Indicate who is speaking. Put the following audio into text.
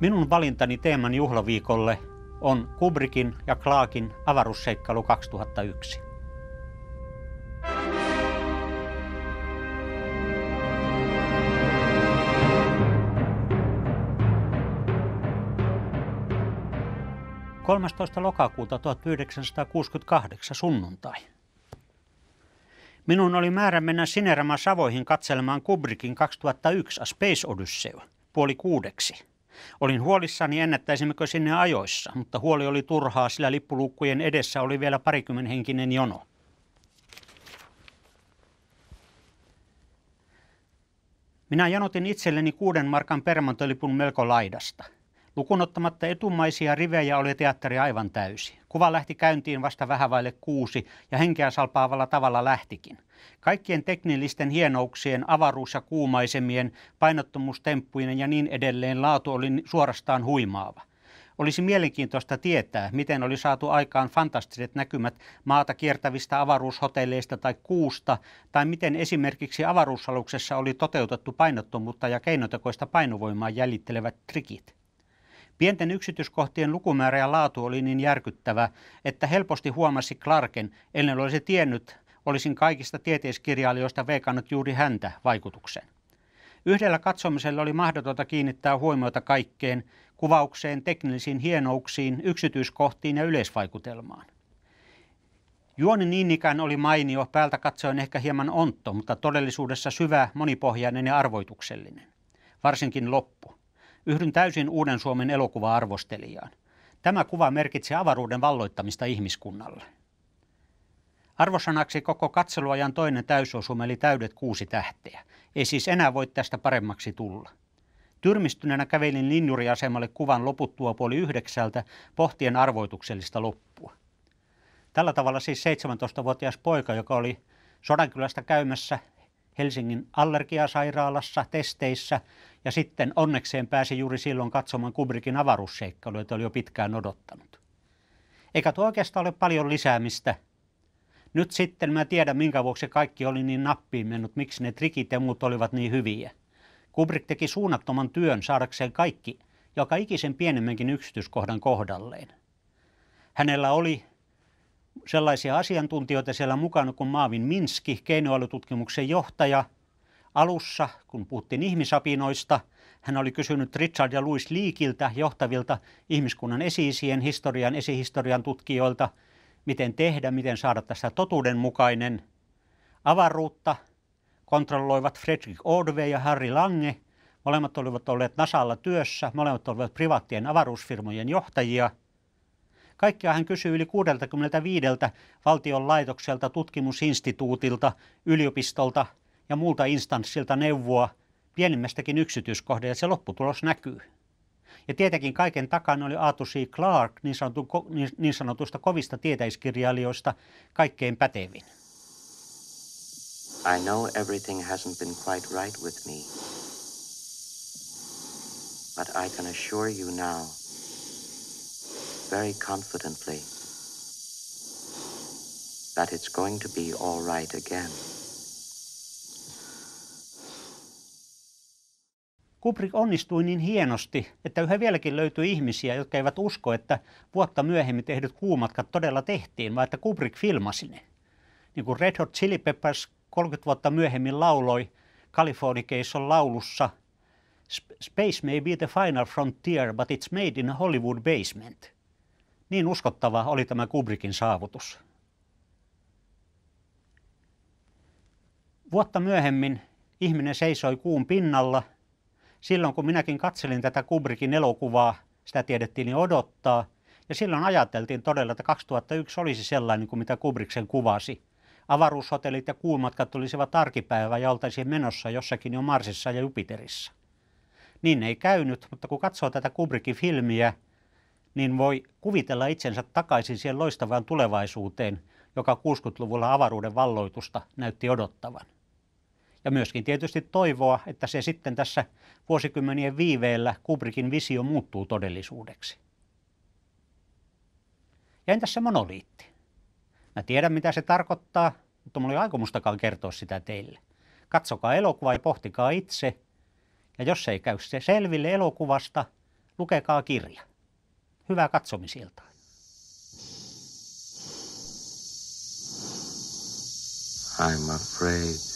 Speaker 1: Minun valintani teeman juhlaviikolle on Kubrickin ja Clarkin avaruusseikkailu 2001. Kolmastoista lokakuuta 1968 sunnuntai. Minun oli määrä mennä Sinerama Savoihin katselemaan Kubrickin 2001 A Space Odyssey puoli kuudeksi. Olin huolissani, ennättäisimmekö sinne ajoissa, mutta huoli oli turhaa, sillä lippuluukkujen edessä oli vielä parikymmen henkinen jono. Minä janotin itselleni kuuden markan permantolipun melko laidasta. Lukunottamatta etumaisia rivejä oli teatteri aivan täysi. Kuva lähti käyntiin vasta vähän vaille kuusi ja henkeä salpaavalla tavalla lähtikin. Kaikkien teknillisten hienouksien, avaruus- ja kuumaisemien, painottomuustemppuinen ja niin edelleen laatu oli suorastaan huimaava. Olisi mielenkiintoista tietää, miten oli saatu aikaan fantastiset näkymät maata kiertävistä avaruushotelleista tai kuusta, tai miten esimerkiksi avaruusaluksessa oli toteutettu painottomuutta ja keinotekoista painovoimaa jäljittelevät trikit. Pienten yksityiskohtien lukumäärä ja laatu oli niin järkyttävä, että helposti huomasi Clarken, ennen olisi tiennyt, olisin kaikista tieteiskirjailijoista veikannut juuri häntä vaikutuksen. Yhdellä katsomisella oli mahdotonta kiinnittää huomiota kaikkeen, kuvaukseen, teknillisiin hienouksiin, yksityiskohtiin ja yleisvaikutelmaan. Juoni niin ikään oli mainio, päältä katsoen ehkä hieman ontto, mutta todellisuudessa syvä, monipohjainen ja arvoituksellinen. Varsinkin loppu. Yhdyn täysin Uuden Suomen elokuva-arvostelijaan. Tämä kuva merkitsi avaruuden valloittamista ihmiskunnalle. Arvosanaksi koko katseluajan toinen täysosuma eli täydet kuusi tähteä. Ei siis enää voi tästä paremmaksi tulla. Tyrmistyneenä kävelin linjuriasemalle kuvan loputtua puoli yhdeksältä pohtien arvoituksellista loppua. Tällä tavalla siis 17-vuotias poika, joka oli Sodankylästä käymässä Helsingin allergiasairaalassa testeissä ja sitten onnekseen pääsi juuri silloin katsomaan Kubrickin avaruusseikkailu, jota oli jo pitkään odottanut. Eikä tuo oikeastaan ole paljon lisäämistä. Nyt sitten mä tiedän, minkä vuoksi kaikki oli niin nappiin mennyt, miksi ne trikit ja muut olivat niin hyviä. Kubrick teki suunnattoman työn saadakseen kaikki, joka ikisen pienemmänkin yksityiskohdan kohdalleen. Hänellä oli sellaisia asiantuntijoita siellä mukana kuin Maavin Minski, keinoälytutkimuksen johtaja. Alussa, kun puhuttiin ihmisapinoista, hän oli kysynyt Richard ja Louis Leakiltä, johtavilta ihmiskunnan esiisien historian, esihistorian tutkijoilta, miten tehdä, miten saada tästä totuudenmukainen. Avaruutta kontrolloivat Frederick Ordway ja Harry Lange. Molemmat olivat olleet Nasalla työssä, molemmat olivat privaattien avaruusfirmojen johtajia – Kaikkia hän kysyi yli 65 valtion laitokselta, tutkimusinstituutilta, yliopistolta ja muulta instanssilta neuvoa pienimmästäkin yksityiskohdasta ja se lopputulos näkyy. Ja tietenkin kaiken takana oli Arthur C. Clarke, niin, sanotu, niin, niin sanotusta kovista tieteiskirjailijoista, kaikkein pätevin. I know everything hasn't been quite right with me. But I can assure you now very confidently that it's going to be all right again. Kubrick onnistui niin hienosti, että yhä vieläkin löytyy ihmisiä, jotka eivät usko, että vuotta myöhemmin tehdyt kuumatkat todella tehtiin, vaan että Kubrick filmasi ne. Niin kuin Red Hot Chili Peppers 30 vuotta myöhemmin lauloi Californication laulussa Space may be the final frontier, but it's made in a Hollywood basement – niin uskottava oli tämä Kubrickin saavutus. Vuotta myöhemmin ihminen seisoi kuun pinnalla. Silloin kun minäkin katselin tätä Kubrickin elokuvaa, sitä tiedettiin niin odottaa. Ja silloin ajateltiin todella, että 2001 olisi sellainen kuin mitä Kubrick sen kuvasi. Avaruushotellit ja kuumatkat tulisivat arkipäivä ja oltaisiin menossa jossakin jo Marsissa ja Jupiterissa. Niin ei käynyt, mutta kun katsoo tätä Kubrickin filmiä, niin voi kuvitella itsensä takaisin siihen loistavaan tulevaisuuteen, joka 60-luvulla avaruuden valloitusta näytti odottavan. Ja myöskin tietysti toivoa, että se sitten tässä vuosikymmenien viiveellä Kubrickin visio muuttuu todellisuudeksi. Ja entäs se monoliitti? Mä tiedän, mitä se tarkoittaa, mutta mulla ei aikomustakaan kertoa sitä teille. Katsokaa elokuva ja pohtikaa itse. Ja jos ei käy se selville elokuvasta – Lukekaa kirja. Hyvää katsomisiltaa.
Speaker 2: I'm afraid